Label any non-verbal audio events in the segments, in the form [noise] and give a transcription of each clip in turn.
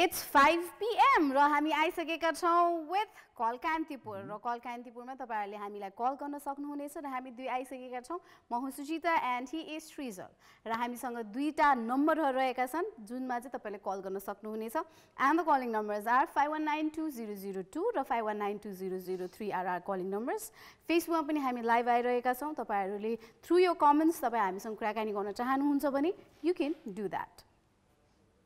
It's five PM र हामी आइसकेका छौँ विथ कल कान्तिपुर र कल कान्तिपुरमा तपाईँहरूले हामीलाई कल गर्न सक्नुहुनेछ र हामी दुई आइसकेका छौँ। म हुँ Sujita and he is Shrijal र हामीसँग दुईवटा नम्बरहरू रहेका छन् जुनमा चाहिँ तपाईँले कल गर्न सक्नुहुनेछ। And the calling numbers are five one nine two zero zero two र five one nine two zero zero three are are calling numbers फेसबुकमा पनि हामी लाइभ आइरहेका छौँ। तपाईँहरूले थ्रु यो कमेन्ट्स तपाईँ हामीसँग कुराकानी गर्न चाहनुहुन्छ भने यु क्यान डु द्याट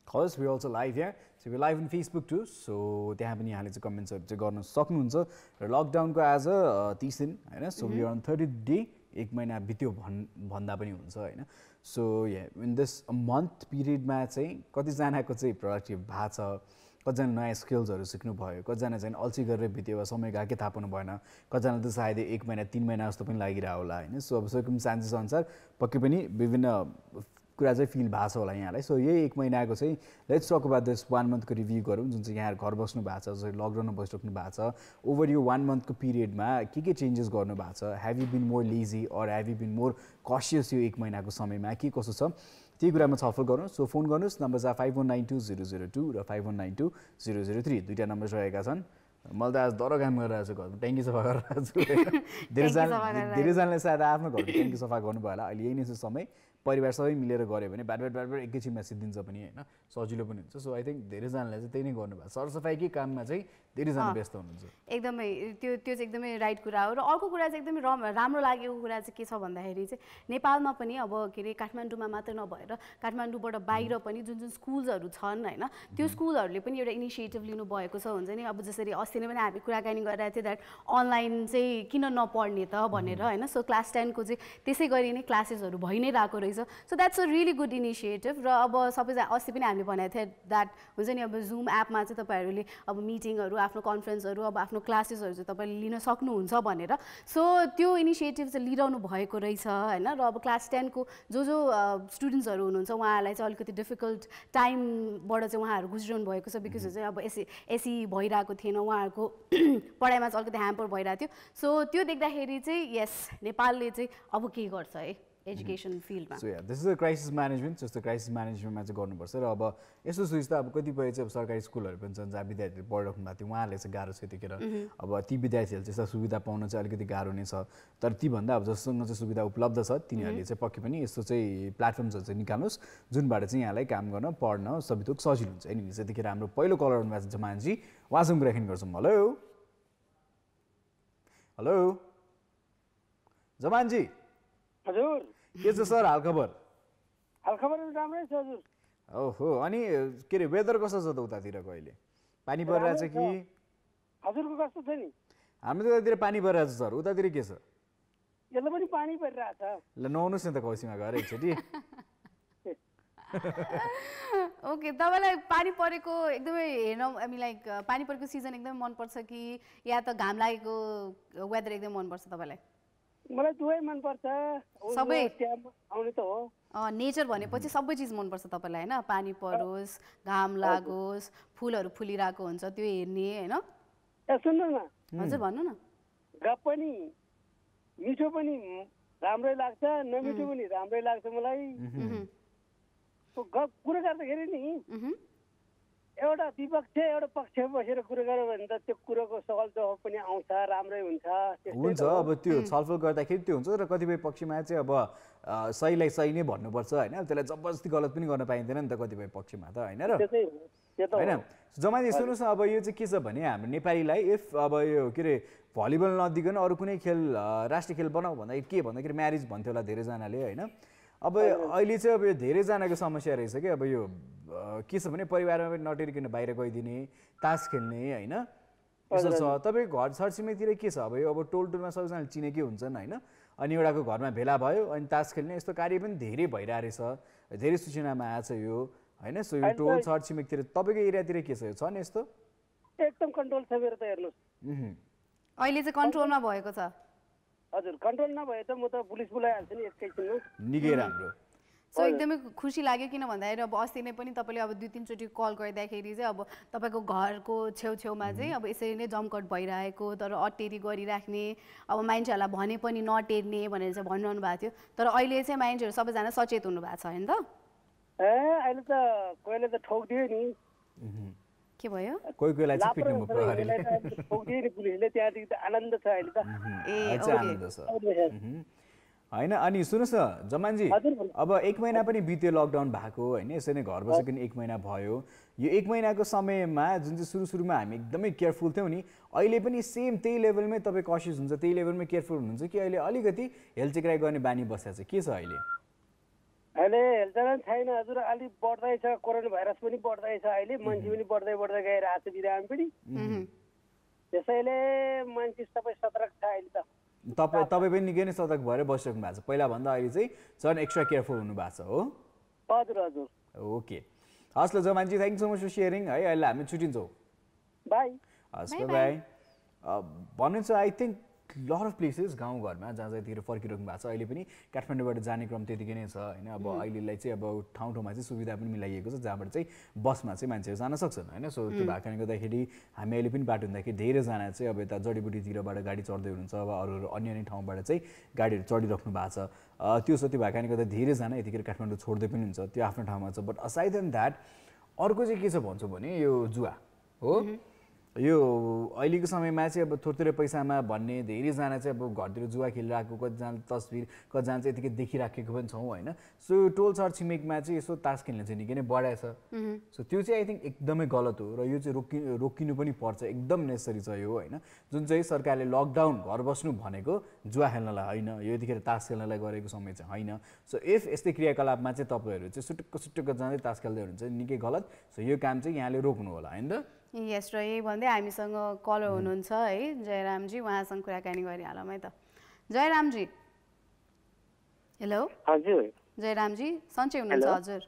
हस् वी अल्सो लाइभ यहाँ so we live in Facebook too so त्यहाँ पनि यहाँले चाहिँ कमेन्ट्सहरू चाहिँ गर्न सक्नुहुन्छ। र लकडाउनको आज तिस दिन होइन? So we on thirty day एक महिना बित्यो भन् भन्दा पनि हुन्छ होइन? सो इन दिस मन्थ पिरियडमा चाहिँ कतिजनाको चाहिँ प्रोडक्टिभ भएको छ? कतिजना नयाँ स्किल्सहरू सिक्नु भयो कतिजना चाहिँ अल्छी गरेर बित्यो वा समय गएकै थाहा पाउनु भएन? कतिजना त सायद एक महिना तिन महिना जस्तो पनि लागिरहेको होला होइन? सो अब सर्कम चान्सेस अनुसार पक्कै पनि विभिन्न कुरा चाहिँ फिल भएको छ होला यहाँलाई। सो यही एक महिनाको चाहिँ let's talk about this one मन्थको रिभ्यू गरौँ जुन चाहिँ यहाँ घर बस्नु भएको छ जसरी लकडाउनमा बसिराख्नु भएको छ। ओभर यो वान मन्थको पिरियडमा के के चेन्जेस गर्नु भएको छ? Have you been more lazy or have you been more cautious यो एक महिनाको समयमा? के कसो छ? त्यही कुरामा छलफल गरौँ। सो फोन गर्नुहोस्। नम्बर छ five one nine two zero zero two र five one nine two zero zero three दुइटा नम्बर रहेका छन्। मैले त आज दर काम [laughs] गरिरहेको छु घरमा ट्याङ्की सफा गरिरहेको छु धेरैजना धेरैजनाले सायद आफ्नो घरको ट्याङ्की सफा गर्नुभयो होला। अहिले यही नै छ समय। परिवार सबै मिलेर गऱ्यो भने बार बार बार बार एकैछिनमा सिद्धिन्छ पनि होइन? सजिलो पनि हुन्छ। सो आई थिङ्क धेरैजनाले चाहिँ त्यही नै गर्नुभएको सरसफाइकै काममा चाहिँ धेरैजना व्यस्त हुनुहुन्छ एकदमै त्यो त्यो चाहिँ एकदमै राइट कुरा हो र अर्को कुरा चाहिँ एकदमै रम राम्रो लागेको कुरा चाहिँ के छ भन्दाखेरि चाहिँ नेपालमा पनि अब के अरे काठमाडौँमा मात्र नभएर काठमाडौँबाट बाहिर पनि जुन जुन स्कुल्सहरू छन् होइन त्यो स्कुलहरूले पनि एउटा इनिसिएटिभ लिनुभएको छ हुन्छ नि। अब जसरी अस्ति नै पनि हामी कुराकानी गरिरहेको थियो द्याट अनलाइन चाहिँ किन नपढ्ने त भनेर होइन। सो क्लास टेनको चाहिँ त्यसै गरी नै क्लासेसहरू भइ नै रहेको रहेछ। So that's a really good initiative र अब सबैजना अस्ति पनि हामीले भनेको थियो द्याट हुन्छ नि अब जुम एपमा चाहिँ तपाईँहरूले अब मिटिङहरू आफ्नो कन्फरेन्सहरू अब आफ्नो क्लासेसहरू चाहिँ तपाईँले लिन सक्नुहुन्छ भनेर। सो त्यो इनिसिएटिभ चाहिँ लिइरहनु भएको रहेछ होइन? र अब क्लास टेनको जो जो स्टुडेन्ट्सहरू हुनुहुन्छ उहाँहरूलाई चाहिँ अलिकति डिफिकल्ट टाइमबाट चाहिँ उहाँहरू गुज्रिरहनु भएको छ बिकज चाहिँ अब एसी एसी भइरहेको थिएन उहाँहरूको [clears throat] पढाइमा चाहिँ अलिकति ह्याम्पर भइरहेको थियो। सो त्यो देख्दाखेरि चाहिँ यस नेपालले चाहिँ अब के गर्छ है? एजुकेसन फिल्डमा so yeah this is a crisis management जस्तो क्राइसिस म्यानेजमेन्टमा चाहिँ गर्नुपर्छ र अब यस्तो सुविस्ता अब कतिपय चाहिँ अब सरकारी स्कुलहरू पनि छन् जहाँ विद्यार्थीहरू पढिराख्नु भएको थियो उहाँहरूले चाहिँ गाह्रो छ यतिखेर अब ती विद्यार्थीहरूले चाहिँ सुविधा पाउन चाहिँ अलिकति गाह्रो नै छ। तर तीभन्दा अब जससँग चाहिँ सुविधा उपलब्ध छ तिनीहरूले चाहिँ पक्कै पनि यस्तो चाहिँ प्लेटफर्म्सहरू चाहिँ निकाल्नुहोस् जुनबाट चाहिँ यहाँलाई काम गर्न पढ्न सबै थोक सजिलो हुन्छ। अनि त्यतिखेर हाम्रो पहिलो कलर हुनुभएको छ जमानजी उहाँसँग कुराकानी गर्छौँ। हेलो? हेलो? जमानजी हजुर। के छ सर हालखबर हालखबर राम्रै छ हजुर। ओहो अनि के अरे वेदर कस्तो छ त उतातिरको अहिले? पानी परिरहेछ कि? हजुरको कस्तो छ नि? हाम्रो त यतातिर पानी परिरहेछ सर। उतातिर के छ? यसले पनि पानी परिरहेछ। ल नुहाउनुहोस् न त कौसीमा गएर एकचोटि। [laughs] ओके तपाईँलाई पानी परेको एकदमै हेर्न मिन लाइक पानी परेको सिजन एकदमै मनपर्छ कि या त घाम लागेको वेदर एकदमै मनपर्छ तपाईँलाई? मलाई दुवै मनपर्छ। सबै? आउने त हो। नेचर भनेपछि सबै चिज मनपर्छ तपाईँलाई होइन? पानी परोस् घाम लागोस् फुलहरू फुलिरहेको हुन्छ त्यो हेर्ने होइन? ए सुन्नु न। हजुर भन्नु न। गफ पनि मिठो पनि राम्रै लाग्छ नमिठो पनि राम्रै लाग्छ मलाई। गफ कुरो गर्दाखेरि नि। एउटा विपक्ष एउटा पक्ष बसेर कुरो गऱ्यो भने त त्यो कुरोको सवाल जवाब पनि आउँछ राम्रै हुन्छ हुन्छ। अब त्यो छलफल गर्दाखेरि त्यो हुन्छ र कतिपय पक्षमा चाहिँ अब सहीलाई सही नै भन्नुपर्छ होइन त्यसलाई जबरजस्ती गलत पनि गर्न पाइँदैन नि त कतिपय पक्षमा त होइन र त्यो चाहिँ हो। त्यो त हो। होइन जमानी सुन्नुहोस् न अब यो चाहिँ के छ भने हाम्रो नेपालीलाई इफ अब यो के अरे भलिबल नदिकन अरू कुनै खेल राष्ट्रिय खेल बनाऊ भन्दाखेरि के भन्दाखेरि म्यारिज भन्थ्यो होला धेरैजनाले होइन अब अहिले चाहिँ अब यो धेरैजनाको समस्या रहेछ कि अब यो के छ भने परिवारमा पनि नटेरिकन बाहिर गइदिने तास खेल्ने होइन? यसो छ। तपाईँको घर छरछिमेकतिर के छ? अब यो अब टोल टोलमा सबैजनाले चिनेकै हुन्छन् होइन? अनि एउटाको घरमा भेला भयो अनि तास खेल्ने यस्तो कार्य पनि धेरै भइरहेको रहेछ धेरै सूचनामा आएको छ यो होइन? सो यो टोल छरछिमेकतिर तपाईँको एरियातिर के छ यो? छ नि यस्तो? एकदम कन्ट्रोल छ मेरो त हेर्नुहोस्। अहिले चाहिँ कन्ट्रोलमा भएको छ। हजुर कन्ट्रोल नभए त म त पुलिस बोलाइहाल्छु नि एकैछिनमा निकै राम्रो। सो एकदमै खुसी लाग्यो किन भन्दाखेरि अब अस्ति नै पनि तपाईँले अब दुई तिनचोटि कल गर्दाखेरि चाहिँ अब तपाईँको घरको छेउछेउमा चाहिँ अब यसरी नै जमकट भइरहेको तर अटेरी गरिराख्ने अब मान्छेहरूलाई भने पनि नटेर्ने भनेर चाहिँ भनिरहनु भएको थियो। तर अहिले चाहिँ मान्छेहरू सबैजना सचेत हुनु भएको छ होइन त? ए अहिले त कोहीले त ठोकिदियो नि। के भयो कोही कोहीलाई चाहिँ पिट्नु प्रहरीले पुलिसले त्यहाँदेखि त आनन्द छ अहिले त ए आनन्द छ। होइन अनि सुन्नुहोस् न जमानजी। अब एक महिना पनि बित्यो लकडाउन भएको होइन यसरी नै घर बसेको एक महिना भयो यो एक महिनाको समयमा जुन चाहिँ सुरु सुरुमा हामी एकदमै केयरफुल थियौँ नि अहिले पनि सेम त्यही लेभलमै तपाईँ कसियस हुन्छ त्यही लेभलमै केयरफुल हुनुहुन्छ कि अहिले अलिकति हेलचेक्राइ गर्ने बानी बसेको छ के छ अहिले अहिले हेल्चलन छैन हजुर। अलिक बढ्दैछ कोरोना भाइरस पनि बढ्दैछ अहिले। मान्छे पनि बढ्दै बढ्दै गइरहेको छ बिरामी पनि। त्यसैले मान्छे सबै सतर्क छ अहिले त। तपाईँ तपाईँ पनि निकै नै सतर्क भएर बसिसक्नु भएको छ। पहिलाभन्दा अहिले चाहिँ झन् एक्स्ट्रा केयरफुल हुनु भएको छ हो। हजुर हजुर। ओके। हस् ल जमानजी thank so much for sharing है अहिले हामी छुट्टिन्छौँ। बाई हस् बाई भन्नु चाहिँ I think lot of places गाउँघरमा जहाँ जहाँ यतिखेर फर्किरहनु भएको छ अहिले पनि काठमाडौँबाट जाने क्रम त्यतिकै नै छ होइन? अब अहिलेलाई चाहिँ अब ठाउँ ठाउँमा चाहिँ सुविधा पनि मिलाइएको छ जहाँबाट चाहिँ बसमा चाहिँ मान्छेहरू जान सक्छन् होइन? सो त्यो भएको कारणले गर्दाखेरि हामी अहिले पनि बाटो हुँदाखेरि धेरैजना चाहिँ अब यता जडीबुटीतिरबाट गाडी चढ्दै हुनुहुन्छ अब अरू अरू अन्य अन्य ठाउँबाट चाहिँ गाडीहरू चढिराख्नु भएको छ। त्यो छ त्यो भएको कारणले गर्दा धेरैजना यतिखेर काठमाडौँ छोड्दै पनि हुन्छ त्यो आफ्नो ठाउँमा छ। बट असाइड देन द्याट अर्को चाहिँ के छ भन्छु भने यो जुवा हो। यो अहिलेको समयमा चाहिँ अब थोरथोरै पैसामा भन्ने धेरैजना चाहिँ अब घरतिर जुवा खेलिरहेको कतिजना तस्बिर कतिजना चाहिँ यतिकै देखिराखेको पनि छौँ होइन। सो यो टोल छर छिमेकमा चाहिँ यसो तास खेल्ने चाहिँ निकै नै बढाएछ सो त्यो चाहिँ आई थिङ्क एकदमै गलत हो र यो चाहिँ रोकि रोकिनु पनि पर्छ एकदम नेसरी छ यो होइन। जुन चाहिँ सरकारले लकडाउन घर बस्नु भनेको जुवा खेल्नलाई होइन यो यतिखेर तास खेल्नलाई गरेको समय चाहिँ होइन। सो इफ यस्तै क्रियाकलापमा चाहिँ तपाईँहरू चाहिँ सुटुक्क सुटुक्क जाँदै तास खेल्दै हुनुहुन्छ निकै गलत। सो यो काम चाहिँ यहाँले रोक्नु होला होइन? त यस र यही भन्दै हामीसँग कलर हुनुहुन्छ है जयरामजी उहाँसँग कुराकानी गरिहालौँ है त। जयरामजी। हेलो हजुर। जयरामजी सन्चै हुनुहुन्छ. हजुर।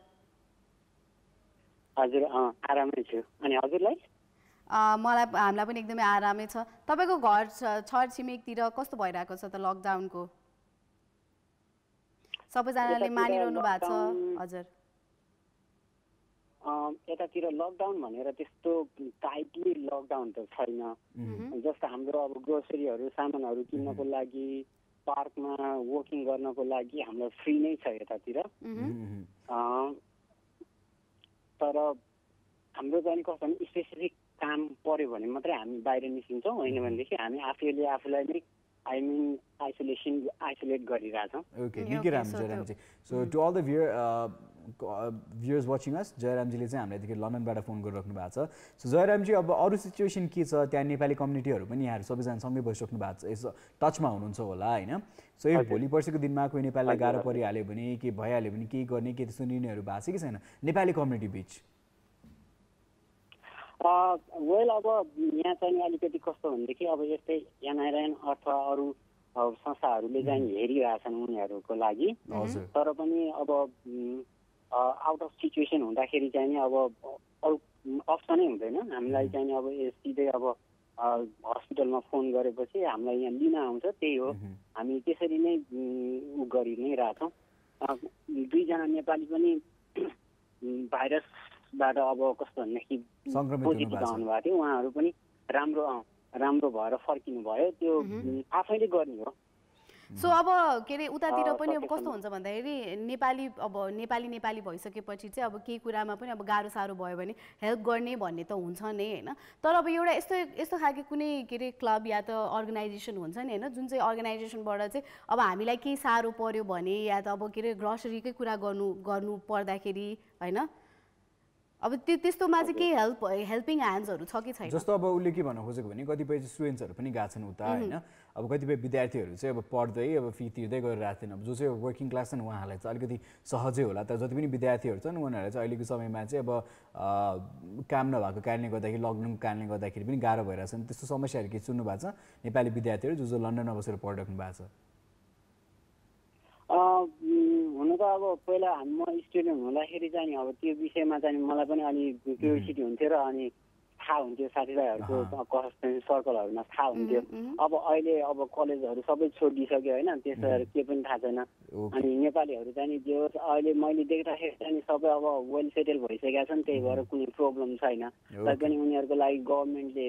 हजुर अँ आरामै छु। अनि हजुरलाई? अँ, मलाई हामीलाई पनि एकदमै आरामै छ। तपाईँको घर छ- छर छिमेकतिर कस्तो भइरहेको छ त लकडाउनको सबैजनाले मानिरहनु भएको छ हजुर। यतातिर लकडाउन भनेर त्यस्तो टाइटली लकडाउन त छैन। जस्तो हाम्रो अब ग्रोसरीहरू सामानहरू किन्नको लागि पार्कमा वकिङ गर्नको लागि हामीलाई फ्री नै छ यतातिर। तर हाम्रो चाहिँ कस्तो भने स्पेसिफिक काम पर्यो भने मात्रै हामी बाहिर निस्किन्छौँ। होइन भनेदेखि हामी आफैले आफूलाई नै आई मिन आइसोलेसन आइसोलेट गरिरहेछौँ। ओके निकै राम्रो Jayaramji so to all the viewer viewers watching us जयरामजीले चाहिँ हामीलाई यतिखेर लन्डनबाट फोन गरिराख्नु भएको छ। सो जयरामजी अब अरू सिचुएसन के छ? त्यहाँ नेपाली कम्युनिटीहरू पनि यहाँहरू सबैजना सँगै बसिसक्नु भएको छ। यसो टचमा हुनुहुन्छ होला होइन? सो यो भोलि पर्सिको दिनमा कोही नेपालीलाई गाह्रो परिहाल्यो भने के भइहाल्यो भने केही गर्ने के त्यस्तो निर्णयहरू भएको छ कि छैन? नेपाली कम्युनिटी बिच। वेल अब यहाँ चाहिँ अलिकति कस्तो भनेदेखि अब यस्तै एनआरएन अथवा अरू संस्थाहरूले चाहिँ हेरिरहेछन् उनीहरूको लागि। तर पनि अब आउट अफ सिचुएसन हुँदाखेरि चाहिँ नि अब अरू अप्सनै हुँदैन। हामीलाई चाहिँ नि अब सिधै अब हस्पिटलमा फोन गरेपछि हामीलाई यहाँ लिन आउँछ त्यही हो। हामी त्यसरी नै उ गरि नै रहेछौँ दुईजना नेपाली पनि [clears throat] भाइरसबाट अब कस्तो भनेदेखि सङ्क्रमित पोजिटिभ आउनुभएको थियो। उहाँहरू पनि राम्रो राम्रो भएर फर्किनु भयो त्यो आफैले गर्ने हो। सो अब के अरे उतातिर पनि अब कस्तो। हुन्छ भन्दाखेरि नेपाली अब नेपाली नेपाली भइसकेपछि चाहिँ अब केही कुरामा पनि अब गाह्रो साह्रो भयो भने हेल्प गर्ने भन्ने त हुन्छ नै होइन? तर अब एउटा यस्तो यस्तो खालको कुनै के अरे क्लब या त अर्गनाइजेसन हुन्छ नि होइन? जुन चाहिँ अर्गनाइजेसनबाट चाहिँ अब हामीलाई केही साह्रो पर्यो भने या त अब के अरे ग्रोसरीकै कुरा गर्नु गर्नु पर्दाखेरि होइन? अब त्यो त्यस्तोमा चाहिँ केही हेल्प हेल्पिङ ह्यान्ड्सहरू छ कि छैन? जस्तो अब उसले के भन्न खोजेको भने कतिपय स्टुडेन्ट्सहरू पनि गएको छन् उता होइन? अब कतिपय विद्यार्थीहरू चाहिँ अब पढ्दै अब फी तिर्दै गरिरहेको थिएन। अब जो चाहिँ वर्किङ क्लास छन् उहाँहरूलाई चाहिँ अलिकति सहजै होला। तर जति पनि विद्यार्थीहरू छन् उनीहरूलाई चाहिँ अहिलेको समयमा चाहिँ अब काम नभएको कारणले गर्दाखेरि लकडाउनको कारणले गर्दाखेरि पनि गाह्रो भइरहेछ नि त्यस्तो समस्याहरू के सुन्नु भएको छ? नेपाली विद्यार्थीहरू जो जो लन्डनमा बसेर पढिराख्नु भएको छ। हुन त अब पहिला म स्टुडेन्ट हुँदाखेरि चाहिँ अब त्यो विषयमा चाहिँ मलाई पनि अलि क्युरियोसिटी हुन्थ्यो र अनि थाहा हुन्थ्यो साथीभाइहरूको सर्कलहरूमा थाहा हुन्थ्यो। अब अहिले अब कलेजहरू सबै छोडिदिइसक्यो होइन त्यसो के पनि थाहा छैन। अनि नेपालीहरू चाहिँ नि जे होस् अहिले मैले देख्दाखेरि चाहिँ सबै अब वेल सेटल भइसकेका छन् त्यही भएर कुनै प्रब्लम छैन। तैपनि उनीहरूको लागि गभर्मेन्टले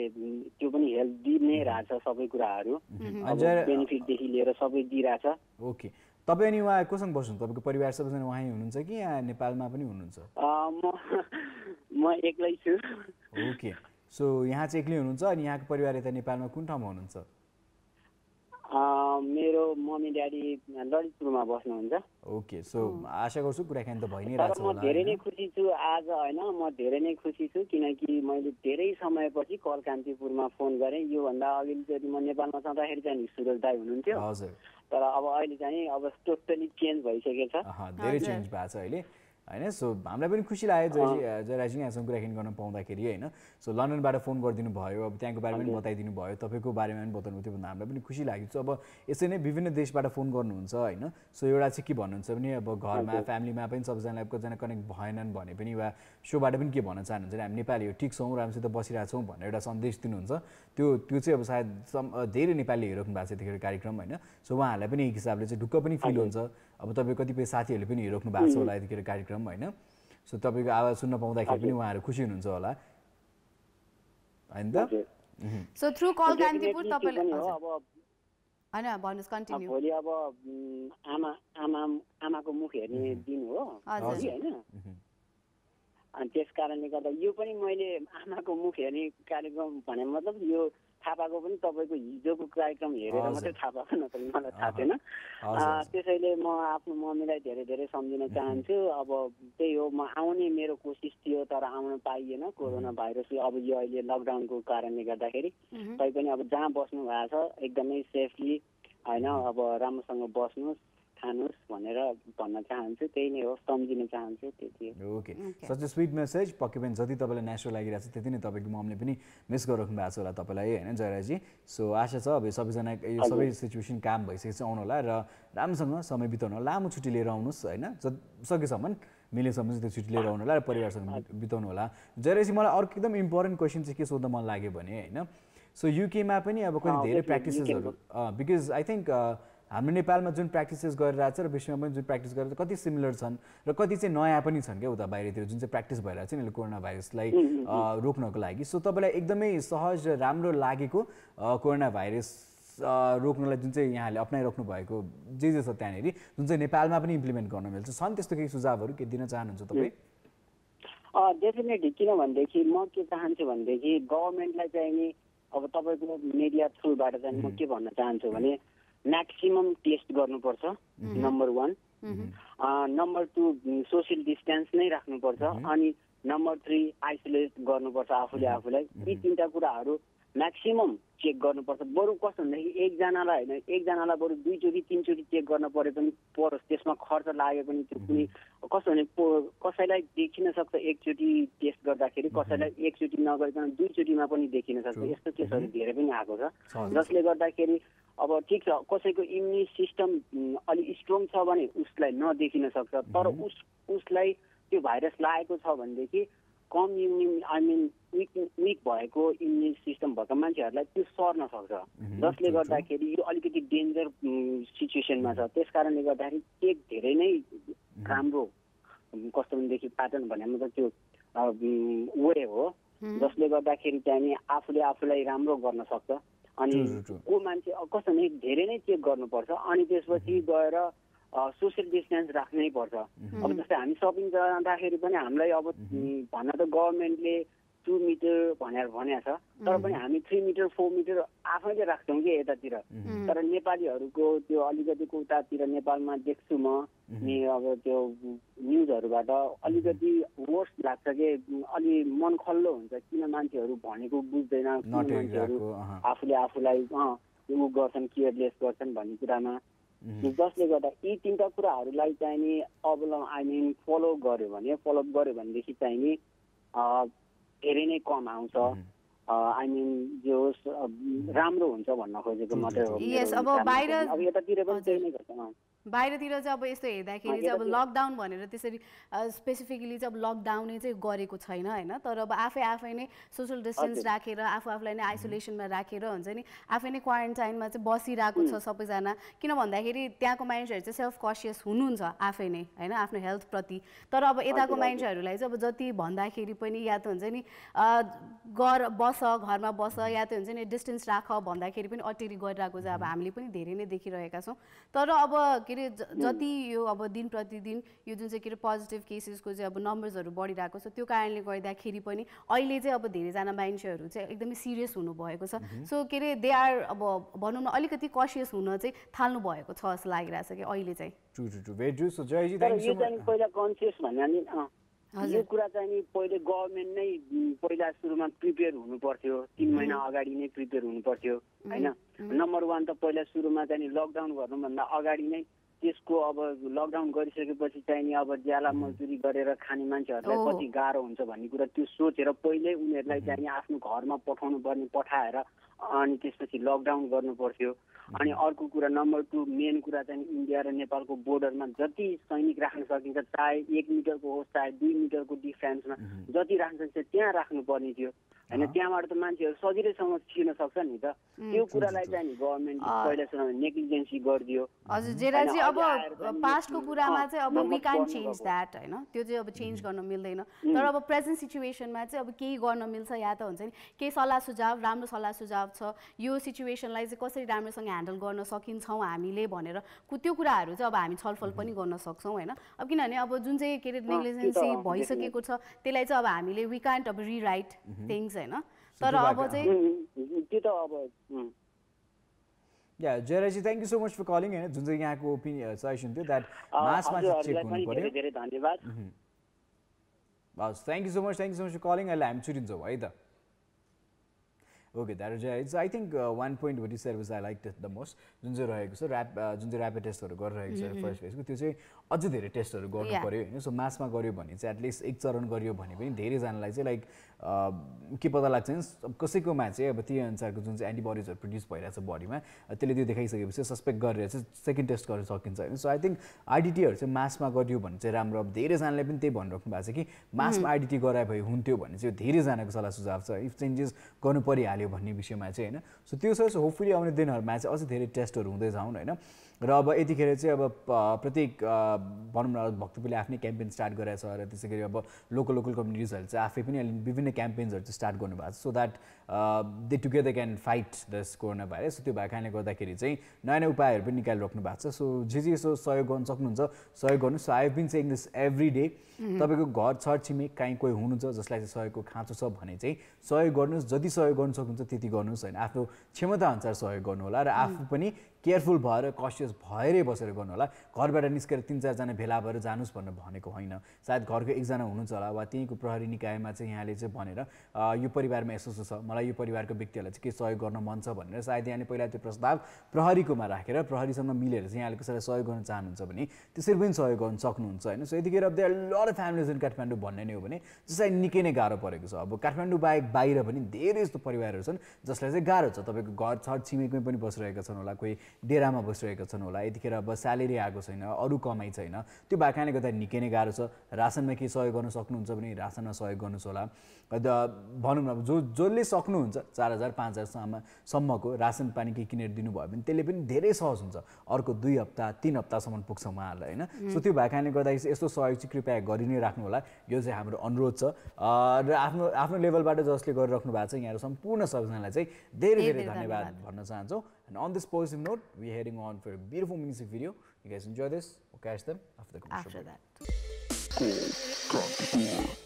त्यो पनि हेल्प दिइ नै रहेछ सबै कुराहरू। बेनिफिटदेखि लिएर सबै दिइरहेछ। ओके। तपाईँ अनि उहाँ कोसँग बस्नुहुन्छ तपाईँको परिवार सबैजना उहाँ हुनुहुन्छ कि यहाँ नेपालमा पनि हुनुहुन्छ? म म एक्लै छु। ओके। सो यहाँ चाहिँ एक्लै हुनुहुन्छ अनि यहाँको परिवार यता नेपालमा कुन ठाउँमा हुनुहुन्छ? मेरो मम्मी ड्याडी ललितपुरमा बस्नुहुन्छ। ओके। सो आशा गर्छु कुराकानी त भइ नै रहेछ म धेरै नै खुसी छु आज होइन म धेरै नै खुसी छु किनकि मैले धेरै समयपछि कल कान्तिपुरमा फोन गरेँ। योभन्दा अघिल्लोचोटि म नेपालमा छँदाखेरि चाहिँ सुरज दाई हुनुहुन्थ्यो। हजुर। तर अब अहिले चाहिँ अब टोटली चेन्ज भइसकेको छ। धेरै चेन्ज भएको छ अहिले। होइन? सो हामीलाई पनि खुसी लाग्यो जय जयराजी यहाँसँग कुराकानी गर्न पाउँदाखेरि होइन? सो लन्डनबाट फोन गरिदिनु भयो अब त्यहाँको बारेमा पनि बताइदिनु भयो तपाईँको बारेमा पनि बताउनु थियो भन्दा हामीलाई पनि खुसी लाग्यो। सो अब यसै नै विभिन्न देशबाट फोन गर्नुहुन्छ होइन? सो एउटा चाहिँ के भन्नुहुन्छ भने अब घरमा फ्यामिलीमा पनि सबैजनालाई कतिजना कनेक्ट भएनन् भने पनि वा सोबाट पनि के भन्न चाहनुहुन्छ हामी नेपाली हो ठिक छौँ राम्रोसित बसिरहेको छौँ भनेर एउटा सन्देश दिनुहुन्छ। त्यो त्यो चाहिँ अब सायद धेरै नेपालीले हेरिराख्नु भएको छ यतिखेर कार्यक्रम होइन? सो उहाँहरूलाई पनि एक हिसाबले चाहिँ ढुक्क पनि फिल हुन्छ। अब तपाईँ कतिपय साथीहरूले पनि हेरिराख्नु भएको छ होला यतिखेर कार्यक्रम होइन? सो तपाईँको आवाज सुन्न पाउँदाखेरि पनि उहाँहरू खुसी हुनुहुन्छ होला। होइन त? सो थ्रु कल कान्तिपुर तपाईँले होइन भन्नुहोस् कन्टिन्यू भोलि अब आमा आमा आमाको मुख हेर्ने दिन हो। होइन? अनि त्यस कारणले गर्दा यो पनि मैले आमाको मुख हेर्ने कार्यक्रम भने मतलब यो थाहा पाएको पनि तपाईँको हिजोको कार्यक्रम हेरेर मात्रै थाहा पाएको नत्र मलाई थाहा थिएन। त्यसैले म आफ्नो मम्मीलाई धेरै धेरै सम्झिन चाहन्छु। अब त्यही हो म आउने मेरो कोसिस थियो तर आउन पाइएन कोरोना भाइरस अब यो अहिले लकडाउनको कारणले गर्दाखेरि तैपनि अब जहाँ बस्नु भएको छ एकदमै सेफली होइन अब राम्रोसँग बस्नुहोस्। खानुहोस् भनेर भन्न चाहन्छु। त्यही नै हो सम्झिन चाहन्छु त्यति okay. Such a sweet message पक्कै पनि जति तपाईँलाई नेचुरल लागिरहेको छ त्यति नै तपाईँको ममले पनि मिस गरिराख्नु भएको छ होला तपाईँलाई होइन जयराजी? सो आशा छ अब सबैजना यो सबै सिचुएसन काम भइसकेपछि आउनु होला र राम्रोसँग समय बिताउनु होला लामो छुट्टी लिएर आउनुहोस् होइन? सकेसम्म मिलेसम्म चाहिँ त्यो छुट्टी लिएर आउनु होला र परिवारसँग बिताउनु होला। जयराजी मलाई अर्को एकदम इम्पोर्टेन्ट क्वेसन चाहिँ के सोध्न मन लाग्यो भने होइन? सो युकेमा पनि अब कति धेरै प्र्याक्टिसेसहरू बिकज आई थिङ्क हाम्रो नेपालमा जुन प्र्याक्टिसेस गरिरहेको छ र विश्वमा पनि जुन प्र्याक्टिस गरेर कति सिमिलर छन् र कति चाहिँ नयाँ पनि छन् क्या उता बाहिरतिर? जुन चाहिँ प्र्याक्टिस भइरहेको छ नि कोरोना भाइरसलाई रोक्नको लागि। सो तपाईँलाई एकदमै सहज र राम्रो लागेको कोरोना भाइरस रोक्नलाई जुन चाहिँ यहाँले अप्नाइराख्नु भएको जे जे छ त्यहाँनिर जुन चाहिँ नेपालमा पनि इम्प्लिमेन्ट गर्न मिल्छ। छन् त्यस्तो केही सुझावहरू के दिन चाहनुहुन्छ तपाईँ? डेफिनेटली किनभनेदेखि म के चाहन्छु भनेदेखि गभर्मेन्टलाई चाहिँ नि अब तपाईँको मिडिया थ्रुबाट चाहिँ म के भन्न चाहन्छु भने म्याक्सिमम् टेस्ट गर्नुपर्छ number one number two social distance नै राख्नुपर्छ अनि नम्बर थ्री आइसोलेट गर्नुपर्छ आफूले आफूलाई। यी तिनवटा कुराहरू म्याक्सिमम् चेक गर्नुपर्छ। बरु कस्तो भनेदेखि एकजनालाई होइन एकजनालाई बरु दुईचोटि तिनचोटि चेक गर्न परे पनि परोस् त्यसमा खर्च लागे पनि त्यो कुनै कस्तो भने कसैलाई देखिन सक्छ एकचोटि टेस्ट गर्दाखेरि कसैलाई एकचोटि नगरिकन दुईचोटिमा पनि देखिन सक्छ। यस्तो केसहरू धेरै पनि आएको छ। जसले गर्दाखेरि अब ठिक छ कसैको इम्युनि सिस्टम अलिक स्ट्रङ छ भने उसलाई नदेखिन सक्छ तर उस उसलाई त्यो भाइरस लागेको छ भनेदेखि कम इम्युनि आई मिन विक विक भएको इम्युन सिस्टम भएको मान्छेहरूलाई त्यो सर्न सक्छ। जसले गर्दाखेरि यो अलिकति डेन्जर सिचुएसनमा छ। त्यस कारणले गर्दाखेरि केक धेरै नै राम्रो कस्तो भनेदेखि प्याटर्न भने मतलब त्यो वे हो। जसले गर्दाखेरि चाहिँ आफूले आफूलाई राम्रो गर्न सक्छ। अनि को मान्छे कस्तो भने धेरै नै चेक गर्नुपर्छ। अनि त्यसपछि गएर सोसियल डिस्टेन्स राख्नै पर्छ। अब जस्तै हामी सपिङ जाँदाखेरि पनि हामीलाई अब भन्न त गभर्मेन्टले टु मिटर भनेर भनेको छ तर पनि हामी थ्री मिटर फोर मिटर आफैले राख्छौँ कि यतातिर। तर नेपालीहरूको त्यो अलिकति उतातिर नेपालमा देख्छु म अब त्यो न्युजहरूबाट अलिकति वर्स लाग्छ कि अलि मन खल्लो हुन्छ किन मान्छेहरू भनेको बुझ्दैन मान्छेहरू आफूले आफूलाई उ गर्छन् केयरलेस गर्छन् भन्ने कुरामा। जसले गर्दा यी तिनवटा कुराहरूलाई चाहिँ नि अवल आई मिन फलो गर्यो भने फलोअप गर्यो भनेदेखि चाहिँ नि धेरै नै कम आउँछ। आई मिन जो राम्रो हुन्छ भन्न खोजेको मात्रै हो यतातिर पनि त्यही नै गर्छ बाहिरतिर चाहिँ अब यस्तो हेर्दाखेरि चाहिँ अब लकडाउन भनेर त्यसरी स्पेसिफिकली चाहिँ अब लकडाउनै चाहिँ गरेको छैन होइन? तर अब आफै आफै नै सोसियल डिस्टेन्स राखेर आफू आफूलाई नै आइसोलेसनमा राखेर हुन्छ नि आफै नै क्वारेन्टाइनमा चाहिँ बसिरहेको छ सबैजना। किन भन्दाखेरि त्यहाँको मान्छेहरू चाहिँ सेल्फ कसियस हुनुहुन्छ आफै नै होइन? आफ्नो हेल्थप्रति तर अब यताको मान्छेहरूलाई चाहिँ अब जति भन्दाखेरि पनि या त हुन्छ नि गर बस घरमा बस या त हुन्छ नि डिस्टेन्स राख भन्दाखेरि पनि अटेरी गरिरहेको चाहिँ अब हामीले पनि धेरै नै देखिरहेका छौँ। तर अब के अरे ज- जति यो अब दिन प्रतिदिन यो जुन चाहिँ के अरे पोजिटिभ केसेसको चाहिँ अब नम्बर्सहरू बढिरहेको छ त्यो कारणले गर्दाखेरि पनि अहिले चाहिँ अब धेरैजना मान्छेहरू चाहिँ एकदमै सिरियस हुनुभएको छ। सो के अरे दे आर अब भनौँ न अलिकति कसियस हुन चाहिँ थाल्नु भएको छ जस्तो लागिरहेछ कि अहिले चाहिँ। यो कुरा चाहिँ नि पहिले गभर्मेन्ट नै पहिला सुरुमा प्रिपेयर हुनु पर्थ्यो तिन महिना अगाडि नै प्रिपेयर हुनु पर्थ्यो होइन? नम्बर वान त पहिला सुरुमा चाहिँ नि लकडाउन गर्नुभन्दा अगाडि नै त्यसको अब लकडाउन गरिसकेपछि चाहिँ नि अब ज्याला मजदुरी गरेर खाने मान्छेहरूलाई। कति गाह्रो हुन्छ भन्ने कुरा त्यो सोचेर पहिल्यै उनीहरूलाई चाहिँ नि आफ्नो घरमा पठाउनु पर्ने पठाएर अनि त्यसपछि लकडाउन गर्नु पर्थ्यो अनि अर्को कुरा नम्बर टू मेन कुरा चाहिँ नि इन्डिया र नेपालको बोर्डरमा जति सैनिक राख्न सकिन्छ चाहे एक मिटरको होस् चाहे दुई मिटरको डिफेन्समा जति राख्न सकिन्छ त्यहाँ राख्नुपर्ने थियो। होइन त्यहाँबाट त मान्छेहरू सजिलैसँग छिर्न सक्छ नि त। त्यो कुरालाई चाहिँ नि गभर्मेन्टले पहिला सुरु नेग्लिजेन्सी गरिदियो। हजुर जेराजी अब पास्टको यो- कुरामा चाहिँ अब वी कान गर्नु चेन्ज। द्याट होइन? त्यो चाहिँ अब चेन्ज गर्न मिल्दैन। तर अब प्रेजेन्ट सिचुएसनमा चाहिँ अब केही गर्न मिल्छ या त हुन्छ नि केही सल्लाह सुझाव राम्रो सल्लाह सुझाव छ। यो सिचुएसनलाई चाहिँ कसरी राम्रोसँग ह्यान्डल गर्न सकिन्छौँ हामीले भनेर कु- त्यो कुराहरू चाहिँ अब हामी छलफल पनि गर्न सक्छौँ होइन? अब किनभने अब जुन चाहिँ के अरे नेग्लिजेन्सी भइसकेको छ त्यसलाई चाहिँ अब हामीले वी कान्ट अब रिराइट थिङ्स होइन? तर अब चाहिँ त्यो त अब yeah Jayarajji thank you so much for calling होइन? जुन चाहिँ यहाँको ओपिनियन सजेसन थियो द्याट मासमा चाहिँ चेक हुनु धेरै धन्यवाद। हस् thank you so much thank you so much calling अहिले हामी छुट्टिन्छौँ है त। Okay that is I think one point Bhoti service I like the most जुन चाहिँ रहेको छ ऱ्याप जुन चाहिँ ऱ्यापिड टेस्टहरू गरिरहेको छ फर्स्ट फेजको त्यो चाहिँ अझै धेरै टेस्टहरू गर्नु. पऱ्यो होइन? सो मासमा गऱ्यो भने चाहिँ एटलिस्ट एक चरण गरियो भने पनि धेरैजनालाई चाहिँ लाइक के पत्ता लाग्छ कसैकोमा चाहिँ अब त्यही अनुसारको जुन चाहिँ एन्टिबडिजहरू प्रड्युस भइरहेछ बडीमा त्यसले त्यो देखाइसकेपछि सस्पेक्ट गरेर चाहिँ सेकेन्ड टेस्ट गर्न सकिन्छ होइन। सो आई थिङ्क आइडिटीहरू चाहिँ मासमा गरियो भने चाहिँ राम्रो। अब धेरैजनाले पनि त्यही भनिराख्नु भएको छ कि मासमा आइडिटी गराए भए हुन्थ्यो भने चाहिँ धेरैजनाको सल्लाह सुझाव छ। इफ चेन्जेस गर्नु परिहाल्यो भन्ने विषयमा चाहिँ होइन। सो त्यो छ। सो होपफुली आउने दिनहरूमा चाहिँ अझै धेरै टेस्टहरू हुँदै जाउन् होइन। र अब यतिखेर चाहिँ अब प्रत्येक भनौँ न भक्तपुरले आफ्नै क्याम्पेन स्टार्ट गरेको छ र त्यसै गरी अब लोकल लोकल कम्युनिटिजहरूले चाहिँ आफै पनि अहिले विभिन्न क्याम्पेन्सहरू चाहिँ स्टार्ट गर्नुभएको छ। So that they together can fight this corona virus त्यो भएको कारणले गर्दाखेरि चाहिँ नयाँ नयाँ उपायहरू पनि निकालिराख्नु भएको छ। सो जे जे यसो सहयोग गर्नु सक्नुहुन्छ सहयोग गर्नु। So I been saying this every day तपाईँको घर छर छिमेक काहीँ कोही हुनुहुन्छ जसलाई चाहिँ सहयोगको खाँचो छ भने चाहिँ सहयोग गर्नुहोस्। जति सहयोग गर्नु सक्नुहुन्छ त्यति गर्नुहोस्। होइन आफ्नो क्षमता अनुसार सहयोग गर्नु होला र आफू पनि केयरफुल भएर कसियस भएरै बसेर गर्नु होला। घरबाट निस्केर तिन चारजना भेला भएर जानुहोस् भनेर भनेको होइन। सायद घरको एकजना हुनुहुन्छ होला वा त्यहीँको प्रहरी निकायमा चाहिँ यहाँले चाहिँ भनेर यो परिवारमा यसो छ। मलाई यो परिवारको व्यक्तिहरूलाई चाहिँ के सहयोग गर्न मन छ भनेर सायद यहाँले पहिला त्यो प्रस्ताव प्रहरीकोमा राखेर प्रहरीसँग मिलेर चाहिँ यहाँले कसैलाई सहयोग गर्न चाहनुहुन्छ भने त्यसरी पनि सहयोग गर्न सक्नुहुन्छ होइन। सो यतिखेर अब अफ फ्यामिलीज इन काठमाडौँ भन्ने नै हो भने जसलाई निकै नै गाह्रो परेको छ। अब काठमाडौँ बाहेक बाहिर पनि धेरै यस्तो परिवारहरू छन् जसलाई चाहिँ गाह्रो छ। तपाईँको घर छर छिमेकमै पनि बसिरहेका छन् होला कोही डेरामा बसिरहेका छन् होला। यतिखेर अब स्यालेरी आएको छैन अरू कमाइ छैन। त्यो कारणले गर्दा निकै नै गाह्रो छ। रासनमा केही सहयोग गर्न सक्नुहुन्छ भने रासनमा सहयोग गर्नुहोस् होला। अन्त भनौँ न अब जो जसले सक्नुहुन्छ चार हजार पाँच हजारसम्म सम्मको रासन पानी केही किनेर दिनुभयो भने त्यसले पनि धेरै सहज हुन्छ। अर्को दुई हप्ता तिन हप्तासम्म पुग्छ उहाँहरूलाई होइन? सो त्यो भएको कारणले गर्दाखेरि चाहिँ यस्तो सहयोग चाहिँ कृपया गरि नै राख्नु होला। यो चाहिँ हाम्रो अनुरोध छ। र आफ्नो आफ्नो लेभलबाट जसले गरिराख्नु भएको छ यहाँहरू सम्पूर्ण सबैजनालाई चाहिँ धेरै धेरै धन्यवाद। भन्न चाहन्छौँ। And on this positive note, we're heading on for a beautiful music video. You guys enjoy this. We'll catch them after the commercial. After break. that.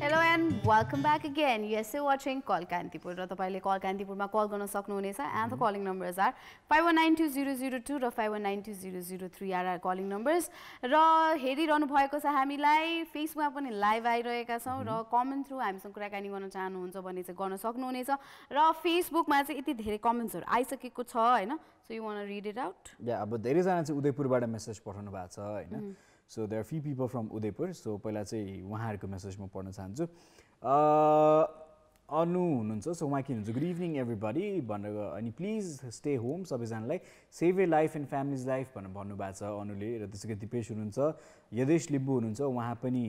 Hello and welcome back again USA watching call Kantipur र तपाईँले call कान्तिपुरमा call गर्न सक्नुहुनेछ and the calling numbers are five one nine two zero zero two र five one nine two zero zero three are are calling numbers र हेरिरहनु भएको छ हामीलाई फेसबुकमा पनि लाइभ आइरहेका छौँ र कमेन्ट थ्रु हामीसँग कुराकानी गर्न चाहनुहुन्छ भने चाहिँ गर्न सक्नुहुनेछ। र फेसबुकमा चाहिँ यति धेरै कमेन्ट्सहरू आइसकेको छ होइन? So you want read it out yeah अब धेरैजना चाहिँ उदयपुरबाट मेसेज पठाउनु भएको छ होइन? So there few people from Udaipur so पहिला चाहिँ उहाँहरूको मेसेज म पढ्न चाहन्छु। अनु हुनुहुन्छ। सो उहाँ के हुनुहुन्छ? गुड इभिनिङ एभ्रीबडी भनेर अनि प्लिज स्टे होम सबैजनालाई। Save a life and families life भनेर भन्नुभएको छ अनुले। र त्यसै गरी दिपेश हुनुहुन्छ। यदेश लिम्बू हुनुहुन्छ। उहाँ पनि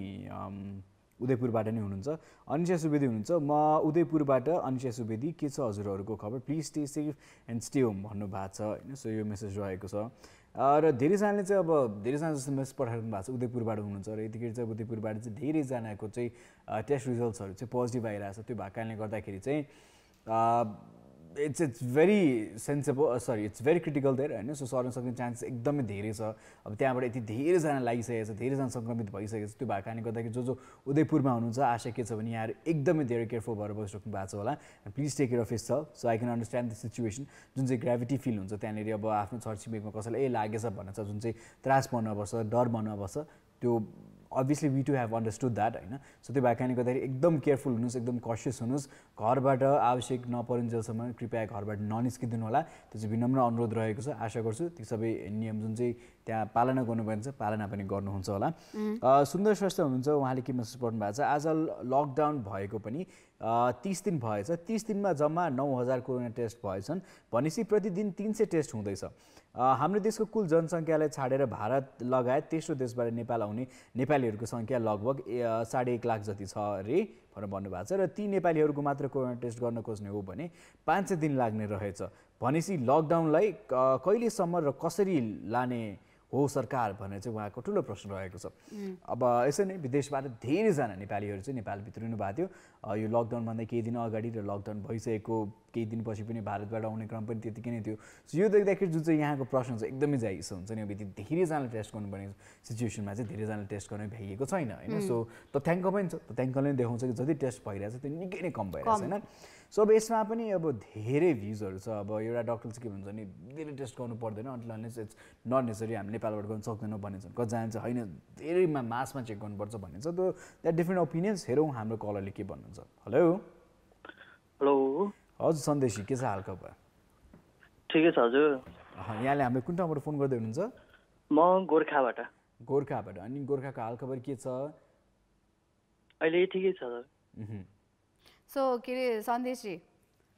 उदयपुरबाट नै हुनुहुन्छ। अनिसा सुवेदी हुनुहुन्छ। म उदयपुरबाट अनिसा सुवेदी। के छ हजुरहरूको खबर? Please stay safe and stay home भन्नुभएको छ। होइन सो यो मेसेज रहेको छ। र धेरैजनाले चाहिँ अब धेरैजना जस्तो मेसेज पठाइरहनु भएको छ उदयपुरबाट हुनुहुन्छ र यतिखेर चाहिँ उदयपुरबाट चाहिँ धेरैजनाको चाहिँ टेस्ट रिजल्ट्सहरू चाहिँ पोजिटिभ आइरहेको छ। त्यो भएको कारणले गर्दाखेरि चाहिँ it's it's very sensible sorry it's very critical there होइन? सो सर्न सक्ने चान्सेस एकदमै धेरै छ। अब त्यहाँबाट यति धेरैजना लागिसकेको छ धेरैजना सङ्क्रमित भइसकेको छ। त्यो भएको कारणले गर्दाखेरि जो जो उदयपुरमा हुनुहुन्छ आशा के छ भने यहाँहरू एकदमै धेरै केयरफुल भएर बसिराख्नु भएको छ होला। Please take care of self so I can understand the situation जुन चाहिँ ग्राभिटी फिल हुन्छ त्यहाँनिर अब आफ्नो छरछिमेकमा कसैलाई ए लागेछ भनेर चाहिँ जुन चाहिँ त्रास पर्नुपर्छ डर पर्नुपर्छ त्यो obviously we to have understood that होइन सो त्यो भएको कारणले गर्दाखेरि एकदम केयरफुल हुनुहोस् एकदम कसियस हुनुहोस्। घरबाट आवश्यक नपरुन्जेलसम्म कृपया घरबाट ननिस्किदिनु होला त्यो चाहिँ विनम्र अनुरोध रहेको छ। आशा गर्छु ती सबै नियम जुन चाहिँ त्यहाँ पालना गर्नुपर्ने छ पालना पनि गर्नुहुन्छ होला। अ, सुन्दर श्रेष्ठ हुनुहुन्छ उहाँले के मेसेज पढ्नु भएको छ? आज लकडाउन भएको पनि तिस दिन भएछ। तिस दिनमा जम्मा नौ हजार कोरोना टेस्ट भएछन्। भनेपछि प्रतिदिन तिन सय टेस्ट हुँदैछ। हाम्रो देशको कुल जनसङ्ख्यालाई छाडेर भारत लगायत तेस्रो देशबाट नेपाल आउने नेपालीहरूको सङ्ख्या लगभग साढे एक लाख जति छ अरे भनेर भन्नुभएको छ। र ती नेपालीहरूको मात्र कोरोना टेस्ट गर्न खोज्ने हो भने पाँच सय दिन लाग्ने रहेछ। भनेपछि लकडाउनलाई कहिलेसम्म र कसरी लाने हो सरकार भनेर चाहिँ उहाँको ठुलो प्रश्न रहेको छ। अब यसो नै विदेशबाट धेरैजना नेपालीहरू चाहिँ नेपाल भित्रिनु भएको थियो। यो लकडाउनभन्दा केही दिन अगाडि र लकडाउन भइसकेको केही दिनपछि पनि भारतबाट आउने क्रम पनि त्यतिकै नै थियो। सो यो देख्दाखेरि जुन चाहिँ यहाँको प्रश्न छ एकदमै जाइस हुन्छ नि अब यति धेरैजनाले टेस्ट गर्नुपर्ने सिचुएसनमा चाहिँ धेरैजनाले टेस्ट गर्न भ्याइएको छैन होइन? सो तथ्याङ्क पनि छ तथ्याङ्कले देखाउँछ कि जति टेस्ट भइरहेछ त्यो निकै नै कम भइरहेछ होइन? सो अब यसमा पनि अब धेरै भ्युजहरू छ। अब एउटा डक्टर चाहिँ के भन्छ भने धेरै टेस्ट गर्नु पर्दैन अनलेस इट्स नट नेसरी हामी नेपालबाट गर्न सक्दैनौँ भनिन्छ कतिजना चाहिँ होइन धेरैमा मासमा चेक गर्नुपर्छ भन्ने छ। त्यो द्याट डिफ्रेन्ट ओपिनियन्स हेरौँ हाम्रो कलरले के भन्नुहुन्छ। हेलो हेलो हजुर सन्देशी के छ हाल खबर ठिकै छ हजुर। यहाँले हाम्रो कुन ठाउँबाट फोन गर्दै हुनुहुन्छ? म गोर्खाबाट। गोर्खाबाट। अनि गोर्खाको हाल खबर के छ? अहिले ठिकै छ। सो के अरे सन्देशजी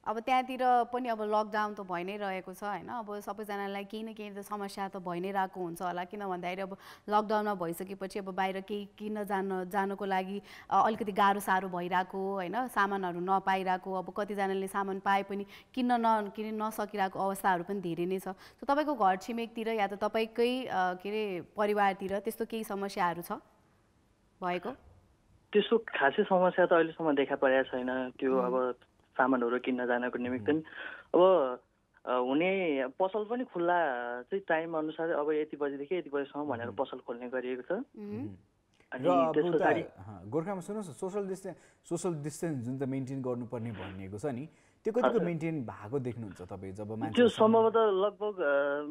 अब त्यहाँतिर पनि अब लकडाउन त भइ नै रहेको छ होइन? अब सबैजनालाई केही न केही त समस्या त भइ नै रहेको हुन्छ होला। किन भन्दाखेरि अब लकडाउनमा भइसकेपछि अब बाहिर केही किन्न जान जानको लागि अलिकति गाह्रो साह्रो भइरहेको होइन? सामानहरू नपाइरहेको अब कतिजनाले सामान पाए पनि किन्न न किन्न नसकिरहेको अवस्थाहरू पनि धेरै नै छ। सो तपाईँको घर छिमेकतिर या त तपाईँकै के अरे परिवारतिर त्यस्तो केही समस्याहरू छ? भएको? त्यस्तो खासै समस्या त अहिलेसम्म देखा परेको छैन। त्यो अब सामानहरू किन्न जानको निमित्त नि अब हुने पसल पनि खुल्ला चाहिँ टाइम अनुसार अब यति बजीदेखि यति बजीसम्म भनेर पसल खोल्ने गरिएको छ। गोर्खामा सुन्नुहोस् न सोसल डिस्टेन्स सोसल डिस्टेन्स जुन त मेन्टेन गर्नुपर्ने भनिएको छ नि त्यो कतिको मेन्टेन भएको देख्नुहुन्छ तपाईँ जब त्यो सम्भवतः लगभग